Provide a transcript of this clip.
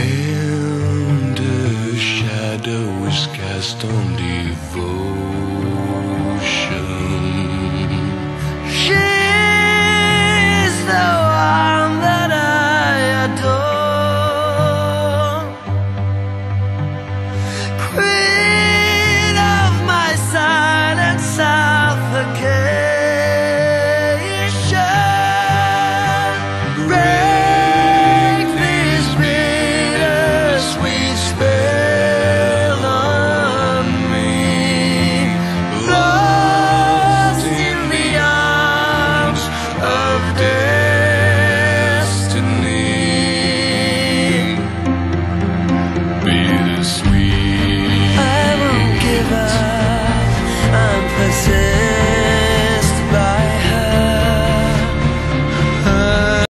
And a shadow is cast on the. sweet.